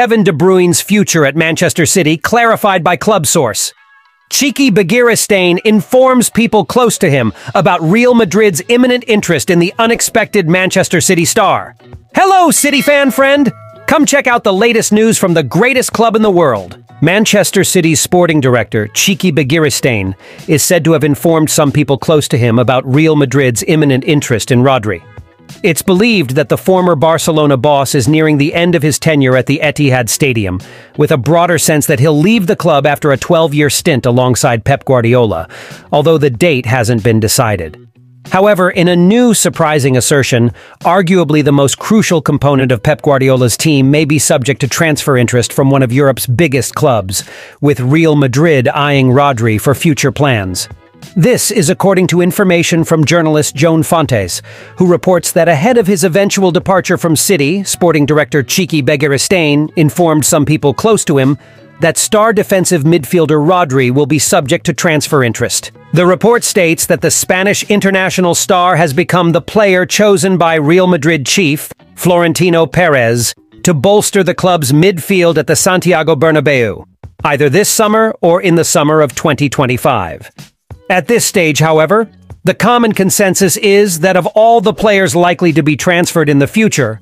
Kevin De Bruyne's future at Manchester City clarified by club source. Txiki Begiristain informs people close to him about Real Madrid's imminent interest in the unexpected Manchester City star. Hello, City fan friend! Come check out the latest news from the greatest club in the world. Manchester City's sporting director, Txiki Begiristain, is said to have informed some people close to him about Real Madrid's imminent interest in Rodri. It's believed that the former Barcelona boss is nearing the end of his tenure at the Etihad Stadium, with a broader sense that he'll leave the club after a 12-year stint alongside Pep Guardiola, although the date hasn't been decided. However, in a new surprising assertion, arguably the most crucial component of Pep Guardiola's team may be subject to transfer interest from one of Europe's biggest clubs, with Real Madrid eyeing Rodri for future plans. This is according to information from journalist Joan Fontes, who reports that ahead of his eventual departure from City, sporting director Txiki Begiristain informed some people close to him that star defensive midfielder Rodri will be subject to transfer interest. The report states that the Spanish international star has become the player chosen by Real Madrid chief, Florentino Perez, to bolster the club's midfield at the Santiago Bernabeu, either this summer or in the summer of 2025. At this stage, however, the common consensus is that of all the players likely to be transferred in the future,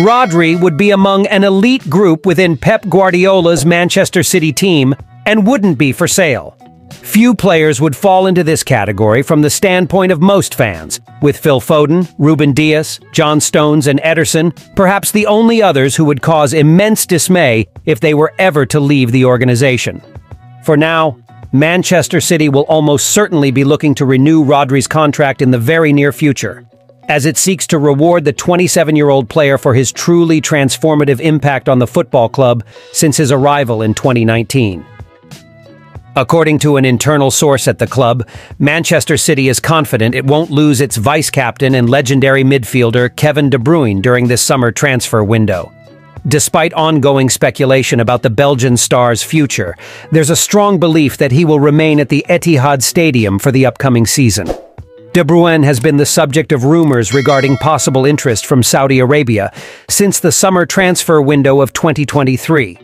Rodri would be among an elite group within Pep Guardiola's Manchester City team and wouldn't be for sale. Few players would fall into this category from the standpoint of most fans, with Phil Foden, Ruben Dias, John Stones, and Ederson perhaps the only others who would cause immense dismay if they were ever to leave the organization. For now, Manchester City will almost certainly be looking to renew Rodri's contract in the very near future, as it seeks to reward the 27-year-old player for his truly transformative impact on the football club since his arrival in 2019. According to an internal source at the club, Manchester City is confident it won't lose its vice-captain and legendary midfielder Kevin De Bruyne during this summer transfer window. Despite ongoing speculation about the Belgian star's future, there's a strong belief that he will remain at the Etihad Stadium for the upcoming season. De Bruyne has been the subject of rumors regarding possible interest from Saudi Arabia since the summer transfer window of 2023.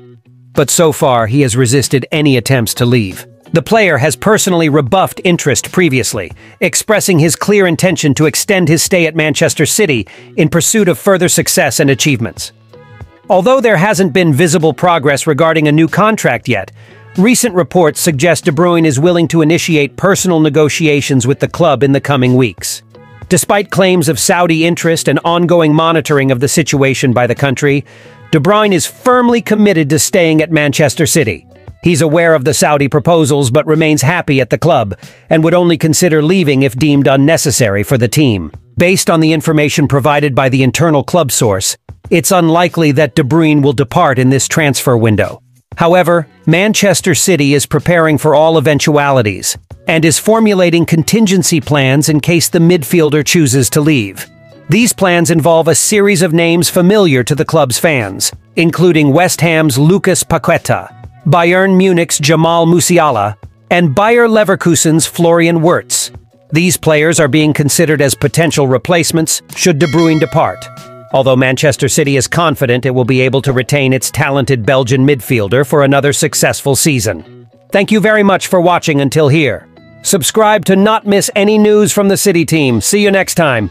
But so far, he has resisted any attempts to leave. The player has personally rebuffed interest previously, expressing his clear intention to extend his stay at Manchester City in pursuit of further success and achievements. Although there hasn't been visible progress regarding a new contract yet, recent reports suggest De Bruyne is willing to initiate personal negotiations with the club in the coming weeks. Despite claims of Saudi interest and ongoing monitoring of the situation by the country, De Bruyne is firmly committed to staying at Manchester City. He's aware of the Saudi proposals but remains happy at the club and would only consider leaving if deemed unnecessary for the team. Based on the information provided by the internal club source, it's unlikely that De Bruyne will depart in this transfer window. However, Manchester City is preparing for all eventualities and is formulating contingency plans in case the midfielder chooses to leave. These plans involve a series of names familiar to the club's fans, including West Ham's Lucas Paqueta, Bayern Munich's Jamal Musiala, and Bayer Leverkusen's Florian Wirtz. These players are being considered as potential replacements should De Bruyne depart although Manchester City is confident it will be able to retain its talented Belgian midfielder for another successful season. Thank you very much for watching until here. Subscribe to not miss any news from the City team. See you next time.